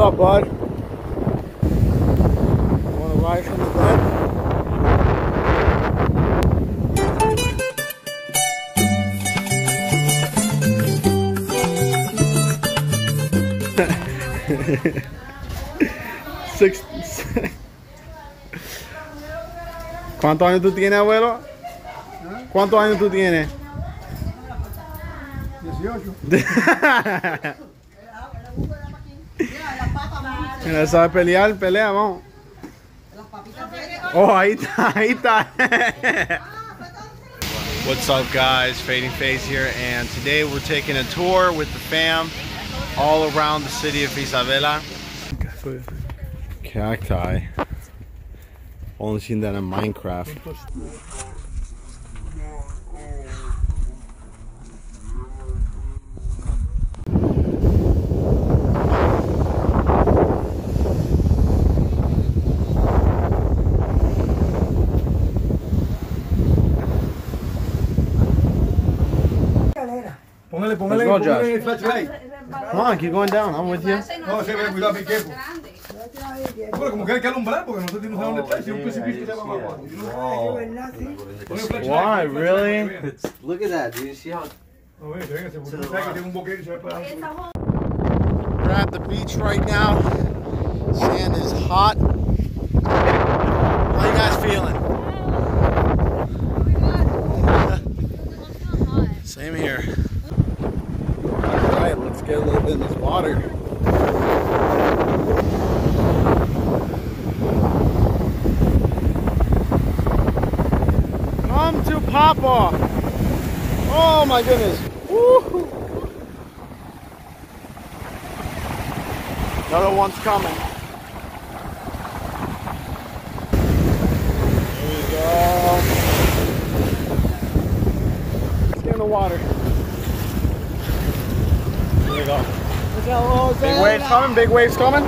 up, bud? Want to ride from the bed? Six. ¿Cuántos años tú tienes, abuelo? ¿Cuántos años tú tienes? 18. Mira, sabe pelear, pelea, vamos. Oh, ahí está, ahí está. What's up, guys? Fading Faze here, and today we're taking a tour with the fam all around the city of Isabela. Cacti. Only seen that in Minecraft. Go, Josh. el flashlight. Come on, keep going down. I'm with you. No, se ve, cuidado, pique. Bueno, como que hay que alumbrar porque nosotros no sabemos dónde está. Si un precipicio se va para abajo. Ponle el flashlight. Why, really? Look at that, dude. See how No, venga, venga, porque usted sabe que tiene un boquete y se va para abajo. We're at the beach right now. Sand is hot. How you guys feeling? Same here. Little bit in this water. Come to Papa. Oh my goodness. Woo. Another one's coming. There we go. Let's get in the water. There we go. Big waves coming, big waves coming.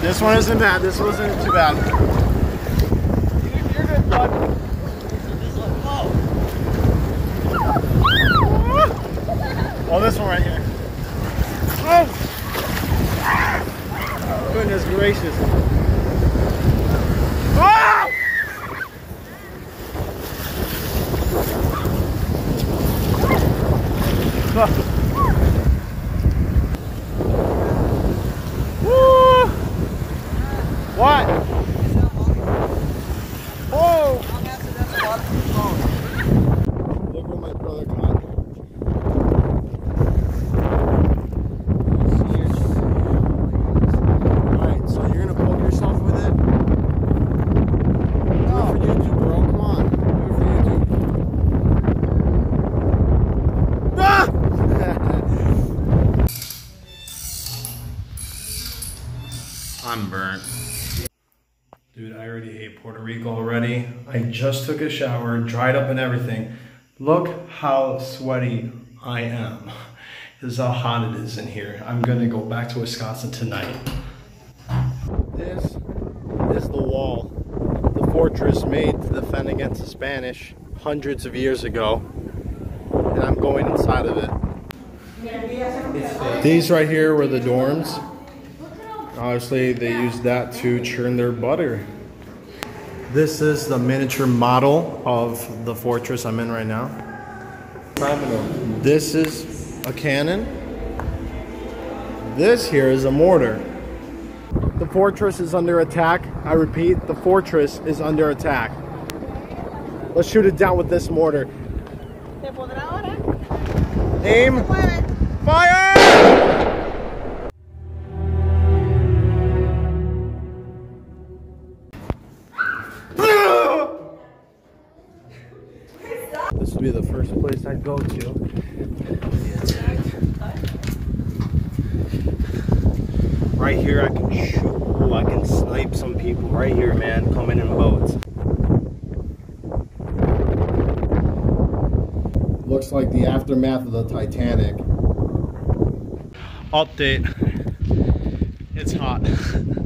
This one isn't bad, this one isn't too bad. You're good, bud. Oh, this one right here. Oh! Goodness gracious. Ah! Woo! What? Oh! Look what my brother caught. Alright, so you're gonna poke yourself with it? Do it for YouTube, bro. Come on. Do it for YouTube. Ah! I'm burnt. Dude, I already hate Puerto Rico already. I just took a shower, dried up and everything. Look how sweaty I am. This is how hot it is in here. I'm gonna go back to Wisconsin tonight. This is the wall, the fortress made to defend against the Spanish hundreds of years ago. And I'm going inside of it. These right here were the dorms. Obviously, they use that to churn their butter. This is the miniature model of the fortress I'm in right now. This is a cannon. This here is a mortar. The fortress is under attack. I repeat, the fortress is under attack. Let's shoot it down with this mortar. Aim. Fire! This would be the first place I'd go to. Right here, I can shoot. I can snipe some people right here, man, coming in boats. Looks like the aftermath of the Titanic. Update. It's hot.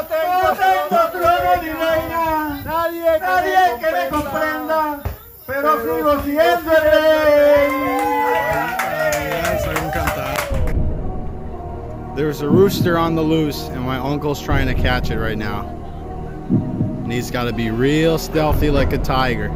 es la ley, no tengo, tengo trono ni reina, nadie, nadie que me comprenda, pero sigo siendo el rey. There's a rooster on the loose, and my uncle's trying to catch it right now. And he's got to be real stealthy like a tiger.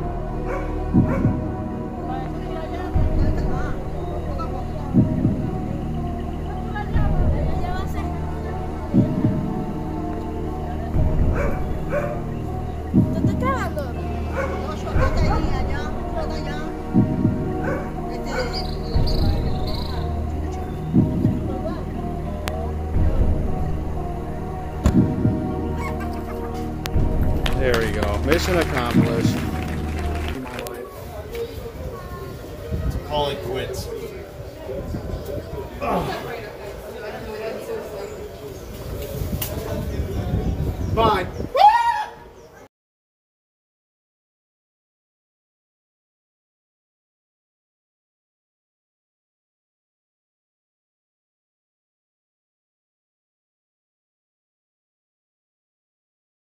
Mission accomplished. To Call it quits. Ugh.